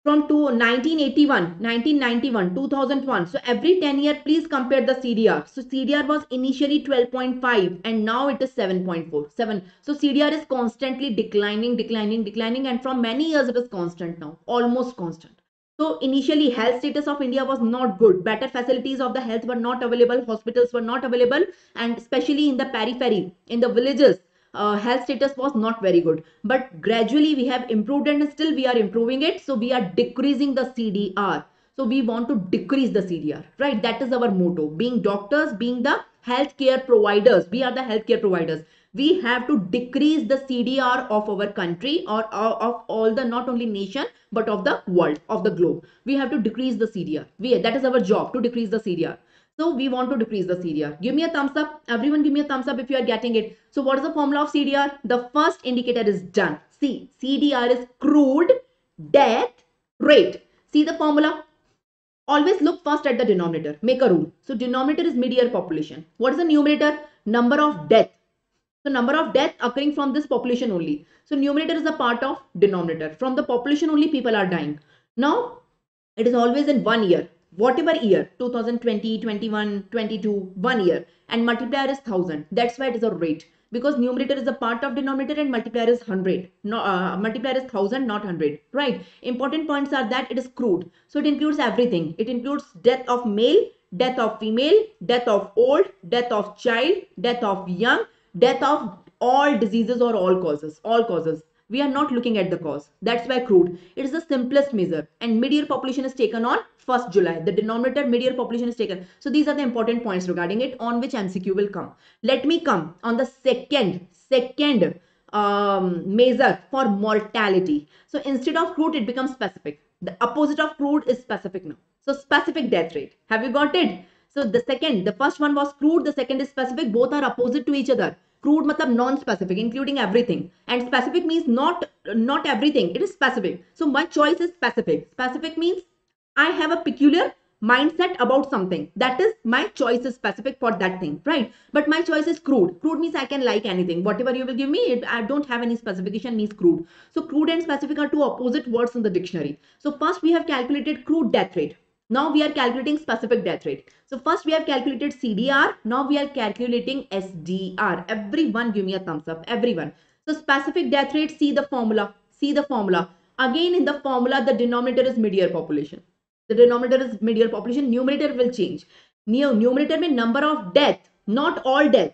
from 1981 1991 2001 so every 10 year please compare the cdr so cdr was initially 12.5 and now it is 7.4 7 so cdr is constantly declining declining declining and from many years it is constant now almost constant. So initially health status of india was not good. Better facilities of the health were not available hospitals were not available and especially in the periphery in the villages uh, health status was not very good. But gradually we have improved and still we are improving it. So we are decreasing the cdr so we want to decrease the cdr right? That is our motto. Being doctors being the healthcare providers. We are the healthcare providers. We have to decrease the cdr of our country or, or of all the not only nation but of the world of the globe. We have to decrease the cdr we that is our job to decrease the cdr so we want to decrease the CDR. Give me a thumbs up. Everyone give me a thumbs up if you are getting it. So what is the formula of CDR? The first indicator is done. See, CDR is crude death rate. See the formula? Always look first at the denominator. Make a rule. So denominator is mid-year population. What is the numerator? Number of death. So number of death occurring from this population only. So numerator is a part of denominator. From the population only people are dying. Now it is always in one year whatever year 2020 21 22 one year and multiplier is 1000 that's why it is a rate. Because numerator is a part of denominator and multiplier is 100 no uh, multiplier is 1000 not 100 right? Important points are that it is crude. So it includes everything. It includes death of male death of female death of old death of child death of young death of all diseases or all causes all causes. We are not looking at the cause. That's why crude. It is the simplest measure. And mid-year population is taken on 1st July. The denominator mid-year population is taken. So these are the important points regarding it on which MCQ will come. Let me come on the second, second um, measure for mortality. So instead of crude, it becomes specific. The opposite of crude is specific now. So specific death rate. Have you got it? So the second, the first one was crude, the second is specific. Both are opposite to each other. Crude matlab non-specific, including everything. And specific means not, not everything. It is specific. So my choice is specific. Specific means I have a peculiar mindset about something. That is my choice is specific for that thing, right? But my choice is crude. Crude means I can like anything. Whatever you will give me, it, I don't have any specification means crude. So crude and specific are two opposite words in the dictionary. So first we have calculated crude death rate. Now we are calculating specific death rate. So first we have calculated CDR. Now we are calculating SDR. Everyone give me a thumbs up. Everyone. So specific death rate, see the formula. See the formula. Again in the formula, the denominator is mid-year population. The denominator is mid-year population. Numerator will change. Numerator means number of death, not all death.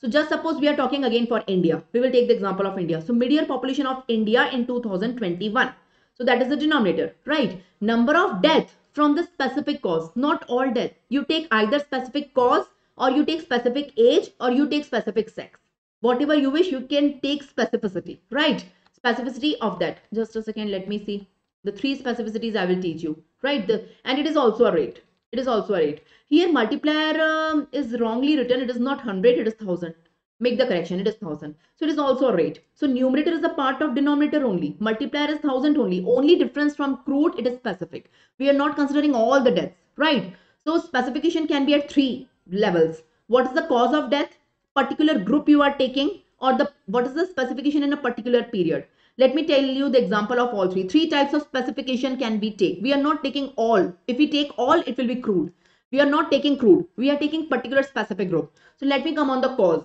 So just suppose we are talking again for India. We will take the example of India. So mid-year population of India in 2021. So that is the denominator, right? Number of death from the specific cause, not all death. You take either specific cause or you take specific age or you take specific sex. Whatever you wish, you can take specificity, right? Specificity of that. Just a second, let me see. The three specificities I will teach you, right? The, and it is also a rate. It is also a rate. Here multiplier um, is wrongly written. It is not 100, it is 1000 make the correction. It is 1000 so it is also a rate. So numerator is a part of denominator only. Multiplier is 1000 only. Only difference from crude it is specific. We are not considering all the deaths right? So specification can be at three levels. What is the cause of death? Particular group you are taking or the what is the specification in a particular period let me tell you the example of all three. Three types of specification can be take. We are not taking all. If we take all it will be crude. We are not taking crude. We are taking particular specific group. So let me come on the cause.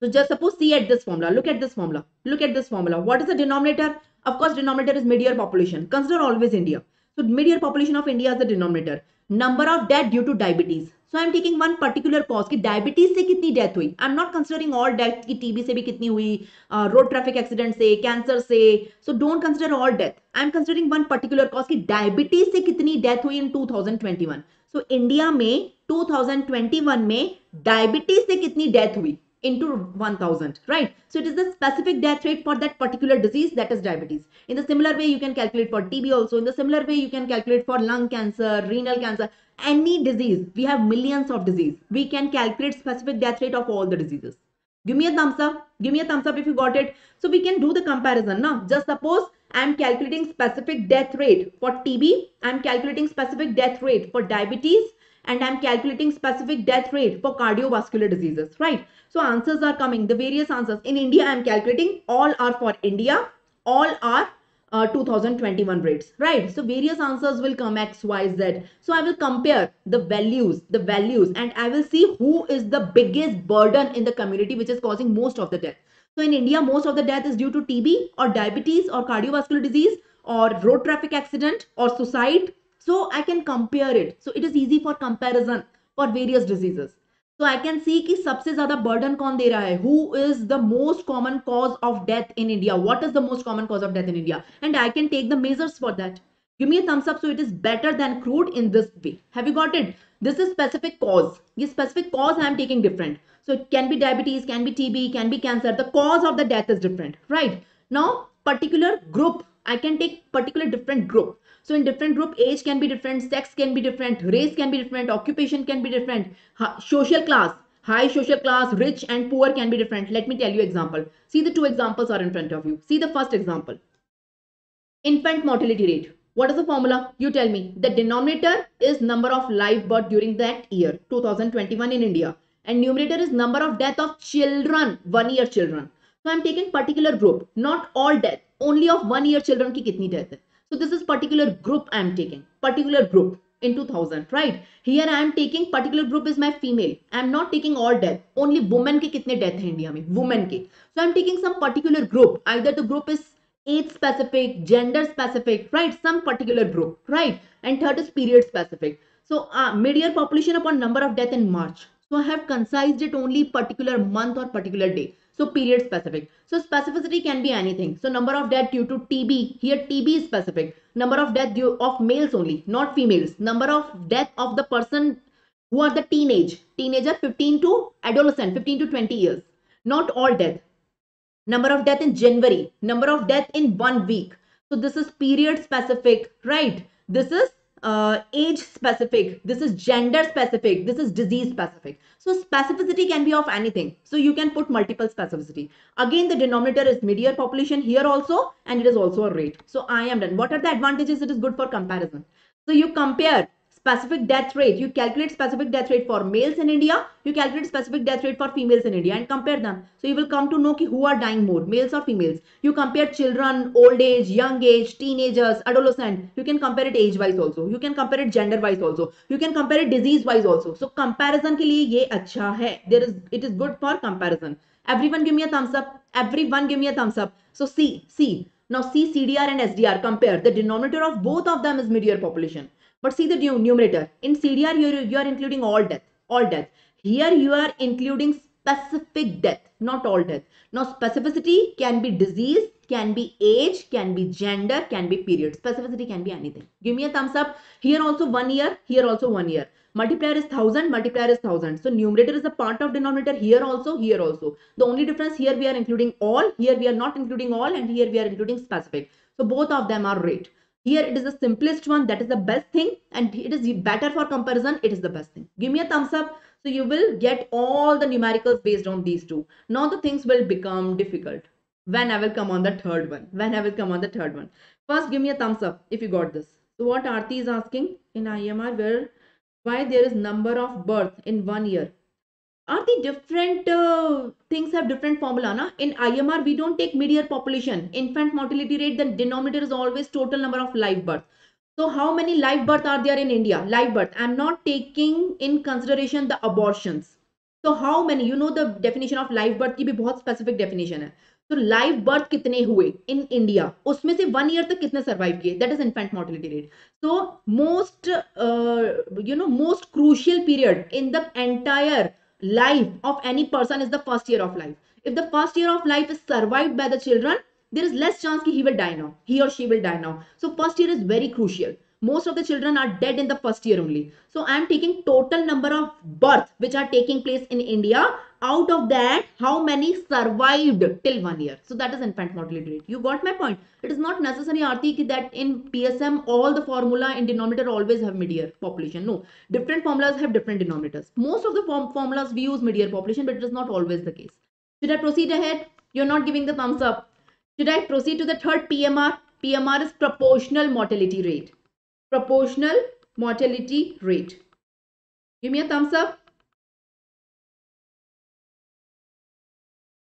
So just suppose see at this formula. Look at this formula. Look at this formula. What is the denominator? Of course denominator is mid-year population. Consider always india. So mid-year population of india is the denominator. Number of death due to diabetes so I am taking one particular cause की diabetes से कितनी death हुई? I am not considering all death की TB से भी कितनी हुई road traffic accident से कैंसर से। So don't consider all death I am considering one particular cause की डायबिटीज़ से कितनी डेथ हुई इन 2021 सो so, इंडिया में 2021 में डायबिटीज़ से कितनी डेथ हुई? Into 1000 right? So it is the specific death rate for that particular disease that is diabetes. In the similar way you can calculate for tb also. In the similar way you can calculate for lung cancer renal cancer any disease. We have millions of disease. We can calculate specific death rate of all the diseases. Give me a thumbs up. Give me a thumbs up if you got it. So we can do the comparison now just suppose i'm calculating specific death rate for tb i'm calculating specific death rate for diabetes and I'm calculating specific death rate for cardiovascular diseases, right? So answers are coming, the various answers. In India, I'm calculating all are for India, all are uh, 2021 rates, right? So various answers will come X, Y, Z. So I will compare the values, the values, and I will see who is the biggest burden in the community which is causing most of the death. So in India, most of the death is due to TB or diabetes or cardiovascular disease or road traffic accident or suicide so I can compare it. So it is easy for comparison for various diseases. So I can see कि सबसे ज़्यादा burden कौन दे रहा है Who is the most common cause of death in India? What is the most common cause of death in India? And I can take the measures for that. Give me a thumbs up so it is better than crude in this way. Have you got it? This is specific cause. This specific cause I am taking different. So it can be diabetes, can be TB, can be cancer. The cause of the death is different, right? Now, particular group, I can take particular different group. So in different group, age can be different, sex can be different, race can be different, occupation can be different, social class, high social class, rich and poor can be different. Let me tell you example. See the two examples are in front of you. See the first example. Infant mortality rate. What is the formula? You tell me. The denominator is number of live birth during that year, 2021 in India. And numerator is number of death of children, one year children. So I'm taking particular group, not all death, only of one year children ki kitni death hai. So this is particular group I am taking, particular group in 2000, right? Here I am taking particular group is my female. I am not taking all death. Only women ke kitne death hai India mein? Women ke. So I am taking some particular group. Either the group is age specific, gender specific, right? Some particular group, right? And third is period specific. So uh, mid-year population upon number of death in March. So I have concised it only particular month or particular day. So period specific. So specificity can be anything. So number of death due to TB. Here TB is specific. Number of death due of males only, not females. Number of death of the person who are the teenage. Teenager 15 to adolescent, 15 to 20 years. Not all death. Number of death in January. Number of death in one week. So this is period specific, right? This is uh, age specific, this is gender specific, this is disease specific. So specificity can be of anything. So you can put multiple specificity. Again, the denominator is mid-year population here also and it is also a rate. So I am done. What are the advantages? It is good for comparison. So you compare specific death rate. You calculate specific death rate for males in India. You calculate specific death rate for females in India and compare them. So you will come to know ki who are dying more, males or females. You compare children, old age, young age, teenagers, adolescent. You can compare it age wise also. You can compare it gender wise also. You can compare it disease wise also. So comparison ke liye ye acha hai. There is, it is good for comparison. Everyone give me a thumbs up. Everyone give me a thumbs up. So see, see. Now see CDR and SDR compare. The denominator of both of them is mid-year population. But see the numerator. In CDR, you are, including all death. All death. Here you are including specific death, not all death. Now specificity can be disease, can be age, can be gender, can be period. Specificity can be anything. Give me a thumbs up. Here also one year, here also one year. Multiplier is 1000, multiplier is 1000. So numerator is a part of denominator here also, here also. The only difference here we are including all, here we are not including all and here we are including specific. So both of them are rate. Here it is the simplest one. That is the best thing. And it is better for comparison. It is the best thing. Give me a thumbs up. So you will get all the numericals based on these two. Now the things will become difficult. When I will come on the third one. When I will come on the third one. First, give me a thumbs up if you got this. So what Aarti is asking in IMR where why there is number of birth in one year are the different uh, things have different formula na in imr we don't take mid-year population infant mortality rate the denominator is always total number of live birth so how many live birth are there in india live birth i'm not taking in consideration the abortions so how many you know the definition of live birth ki bhi bahut specific definition hai तो live birth कितने हुए in India उसमें से one year तक कितने survive किए that is infant mortality rate so most you know most crucial period in the entire life of any person is the first year of life. If the first year of life is survived by the children, there is less chance he will die now. He or she will die now. So first year is very crucial. Most of the children are dead in the first year only. So I am taking total number of births which are taking place in India. Out of that how many survived till one year? So that is infant mortality rate. You got my point. It is not necessary arti that in psm all the formula in denominator always have mid-year population. No. Different formulas have different denominators. Most of the form formulas we use mid-year population but it is not always the case. Should i proceed ahead? You're not giving the thumbs up. Should i proceed to the third pmr pmr is proportional mortality rate proportional mortality rate give me a thumbs up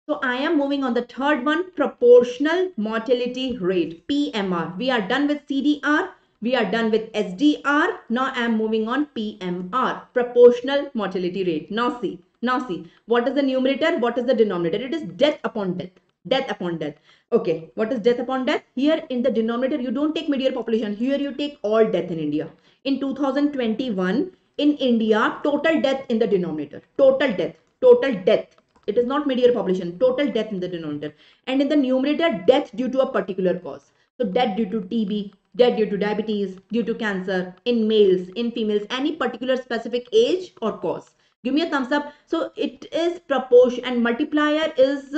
So I am moving on the third one, proportional mortality rate, PMR. We are done with CDR. We are done with SDR. Now I am moving on PMR, proportional mortality rate. Now see, now see, what is the numerator? What is the denominator? It is death upon death. Death upon death. Okay, what is death upon death? Here in the denominator, you don't take mid-year population. Here you take all death in India. In 2021, in India, total death in the denominator. Total death. Total death it is not mid-year population, total death in the denominator. And in the numerator, death due to a particular cause. So death due to TB, death due to diabetes, due to cancer, in males, in females, any particular specific age or cause. Give me a thumbs up. So it is proportion and multiplier is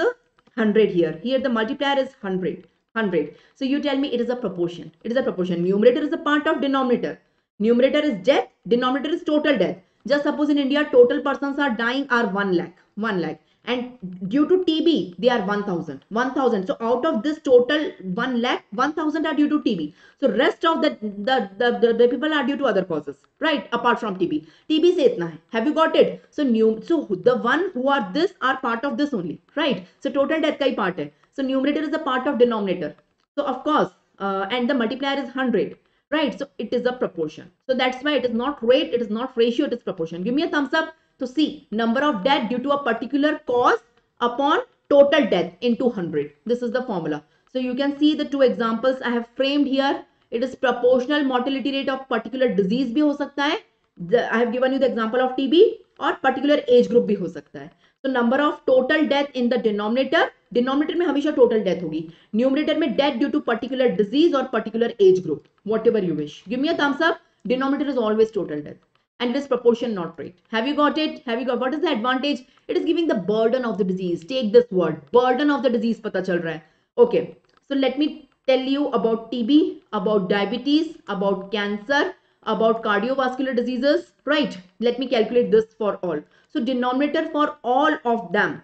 100 here. Here the multiplier is 100. 100. So you tell me it is a proportion. It is a proportion. Numerator is a part of denominator. Numerator is death. Denominator is total death. Just suppose in India total persons are dying are 1 lakh. 1 lakh and due to TB, they are 1000. 1000. So out of this total 1 lakh, 1000 are due to TB. So rest of the, the, the, the, the people are due to other causes, right? Apart from TB. TB se itna hai. Have you got it? So new, so the one who are this are part of this only, right? So total death kai part hai. So numerator is a part of denominator. So of course, uh, and the multiplier is 100 right so it is a proportion so that's why it is not rate it is not ratio it is proportion give me a thumbs up तो see number of death due to a particular cause upon total death into hundred this is the formula so you can see the two examples I have framed here it is proportional mortality rate of particular disease भी हो सकता है. I have given you the example of TB और particular age group भी हो सकता है. तो number of total death in the denominator denominator में हमेशा टोटल डेथ होगी. न्यूमिनेटर में death due to particular disease और particular age group whatever you wish give me a thumbs up denominator is always total death and it is proportion not rate. Have you got it? Have you got what is the advantage? It is giving the burden of the disease. Take this word, burden of the disease pata chal hai. Okay, so let me tell you about TB, about diabetes, about cancer, about cardiovascular diseases, right? Let me calculate this for all. So denominator for all of them,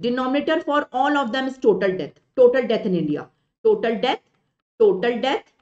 denominator for all of them is total death, total death in India, total death, total death,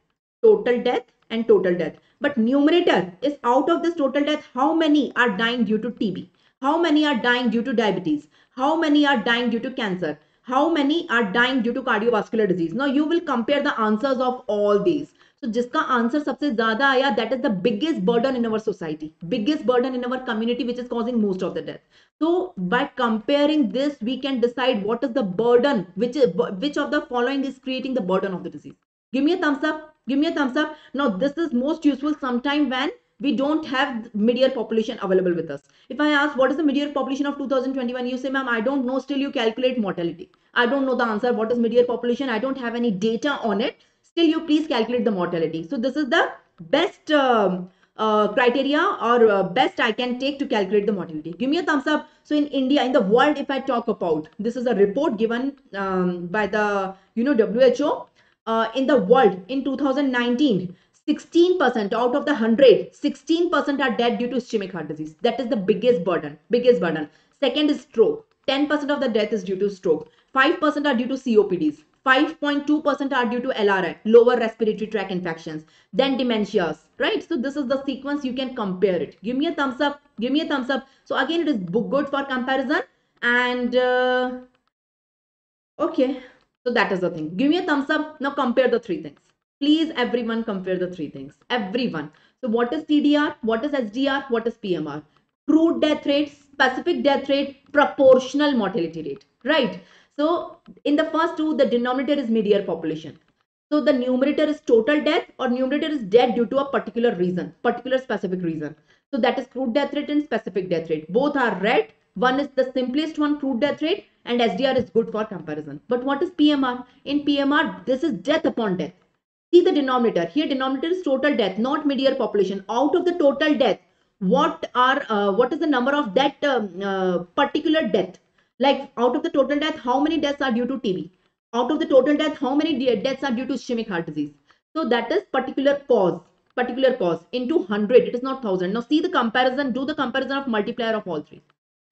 total death and total death. But numerator is out of this total death, how many are dying due to TB? How many are dying due to diabetes? How many are dying due to cancer? How many are dying due to cardiovascular disease? Now you will compare the answers of all these. So जिसका answer सबसे ज्यादा आया that is the biggest burden in our society, biggest burden in our community which is causing most of the death. So by comparing this, we can decide what is the burden, which is which of the following is creating the burden of the disease. Give me a thumbs up. Give me a thumbs up. Now, this is most useful sometime when we don't have mid-year population available with us. If I ask what is the mid-year population of 2021, you say, ma'am, I don't know. Still, you calculate mortality. I don't know the answer. What is mid-year population? I don't have any data on it. Still, you please calculate the mortality. So this is the best um, uh, criteria or uh, best I can take to calculate the mortality. Give me a thumbs up. So in India, in the world, if I talk about, this is a report given um, by the, you know, WHO uh, in the world in 2019 16% out of the 100 16% are dead due to ischemic heart disease. That is the biggest burden biggest burden. Second is stroke. 10% of the death is due to stroke. 5% are due to copds 5.2% are due to LRI, lower respiratory tract infections, then dementias, right? So this is the sequence. You can compare it. Give me a thumbs up, give me a thumbs up. So again, it is good for comparison. And uh, okay, so that is the thing. Give me a thumbs up. Now compare the three things. Please everyone compare the three things. Everyone. So what is CDR? What is SDR? What is PMR? Crude death rate, specific death rate, proportional mortality rate, right? So in the first two, the denominator is mid-year population. So the numerator is total death or numerator is dead due to a particular reason, particular specific reason. So that is crude death rate and specific death rate. Both are red. One is the simplest one, crude death rate, and SDR is good for comparison. But what is PMR? In PMR, this is death upon death. See the denominator. Here denominator is total death, not mid-year population. Out of the total death, what are uh, what is the number of that um, uh, particular death? Like out of the total death, how many deaths are due to TB? Out of the total death, how many deaths are due to ischemic heart disease? So that is particular cause, particular cause into 100. It is not 1000. Now see the comparison, do the comparison of multiplier of all three.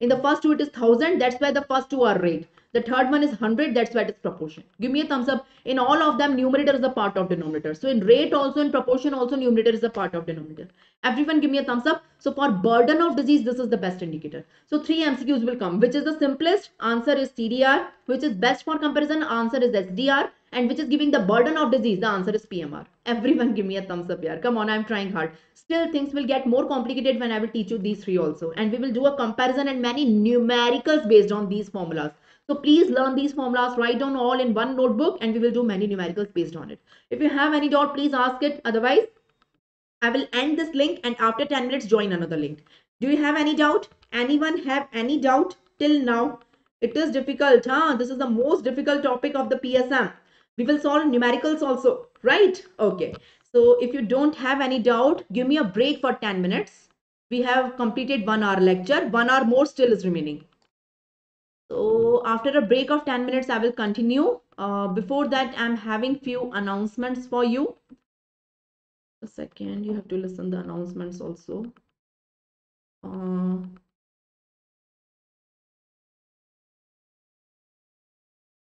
In the first two, it is 1000. That's why the first two are red. The third one is 100. That's why it is proportion. Give me a thumbs up. In all of them, numerator is a part of denominator. So in rate also, in proportion also, numerator is a part of denominator. Everyone give me a thumbs up. So for burden of disease, this is the best indicator. So three MCQs will come. Which is the simplest? Answer is CDR. Which is best for comparison? Answer is SDR. And which is giving the burden of disease? The answer is PMR. Everyone give me a thumbs up here. Come on, I'm trying hard. Still, things will get more complicated when I will teach you these three also. And we will do a comparison and many numericals based on these formulas. So please learn these formulas, write down all in one notebook and we will do many numericals based on it. If you have any doubt, please ask it. Otherwise, I will end this link and after 10 minutes, join another link. Do you have any doubt? Anyone have any doubt till now? It is difficult. Huh? This is the most difficult topic of the PSM. We will solve numericals also, right? Okay. So if you don't have any doubt, give me a break for 10 minutes. We have completed one hour lecture. One hour more still is remaining. So after a break of 10 minutes, I will continue. Uh, before that, I'm having few announcements for you. A second, you have to listen the announcements also. Uh,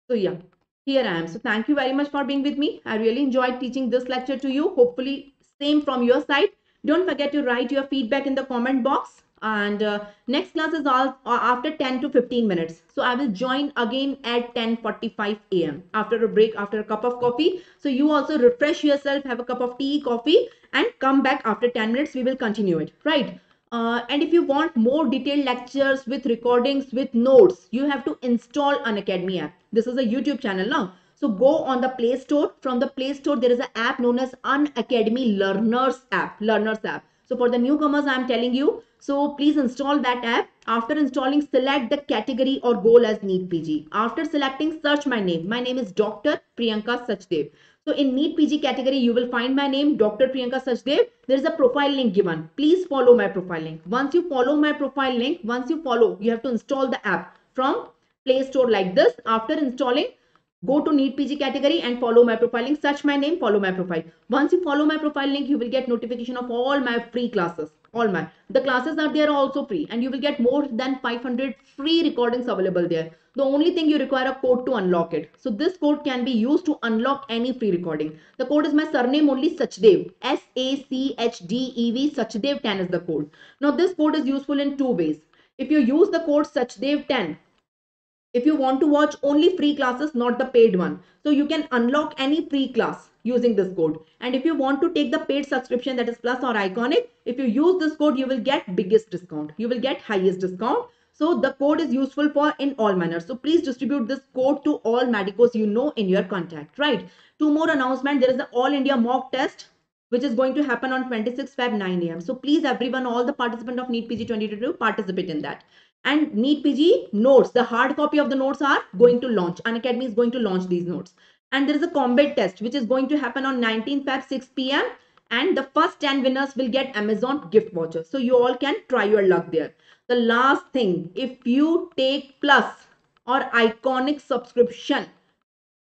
so yeah, here I am. So thank you very much for being with me. I really enjoyed teaching this lecture to you. Hopefully same from your side. Don't forget to write your feedback in the comment box and uh, next class is all uh, after 10 to 15 minutes so i will join again at 10:45 am after a break after a cup of coffee so you also refresh yourself have a cup of tea coffee and come back after 10 minutes we will continue it right uh, and if you want more detailed lectures with recordings with notes you have to install Unacademy app this is a youtube channel now so go on the play store from the play store there is an app known as Unacademy learners app learners app so for the newcomers i'm telling you so please install that app. After installing, select the category or goal as NEET PG. After selecting, search my name. My name is Dr. Priyanka Sachdev. So in NEET PG category, you will find my name, Dr. Priyanka Sachdev. There is a profile link given. Please follow my profile link. Once you follow my profile link, once you follow, you have to install the app from Play Store like this. After installing, go to NEET PG category and follow my profile link. Search my name, follow my profile. Once you follow my profile link, you will get notification of all my free classes. All my. The classes are there also free and you will get more than 500 free recordings available there. The only thing you require a code to unlock it. So this code can be used to unlock any free recording. The code is my surname only sachdev. S a c h d e v sachdev 10 is the code. Now this code is useful in two ways. If you use the code sachdev 10 if you want to watch only free classes not the paid one so you can unlock any free class using this code. And if you want to take the paid subscription that is plus or iconic, if you use this code, you will get biggest discount. You will get highest discount. So the code is useful for in all manners. So please distribute this code to all medicos you know in your contact, right? Two more announcement. There is the all India mock test which is going to happen on 26 Feb 9 a.m. So please everyone, all the participant of NEET PG 2022 participate in that. And NEET PG notes, the hard copy of the notes are going to launch. Unacademy is going to launch these notes and there is a combat test which is going to happen on 19th Feb 6 p.m. and the first 10 winners will get Amazon gift voucher. So you all can try your luck there. The last thing, if you take plus or iconic subscription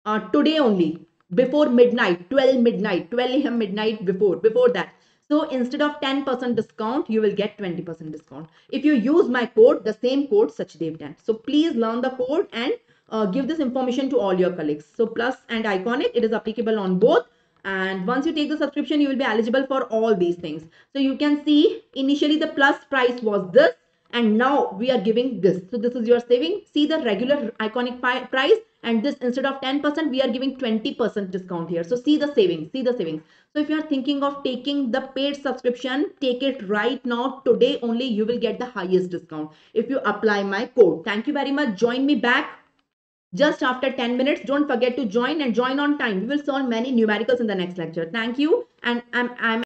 uh, today only before midnight, 12 midnight, 12 a.m. midnight before, before that. So instead of 10% discount, you will get 20% discount. If you use my code, the same code, Sachdev10. So please learn the code and uh, give this information to all your colleagues. So Plus and Iconic, it is applicable on both. And once you take the subscription, you will be eligible for all these things. So you can see initially the plus price was this and now we are giving this. So this is your saving. See the regular iconic price and this instead of 10% we are giving 20% discount here. So see the savings, see the savings. So if you are thinking of taking the paid subscription, take it right now. Today only you will get the highest discount if you apply my code. Thank you very much. Join me back just after 10 minutes. Don't forget to join and join on time. We will solve many numericals in the next lecture. Thank you. And I'm, I'm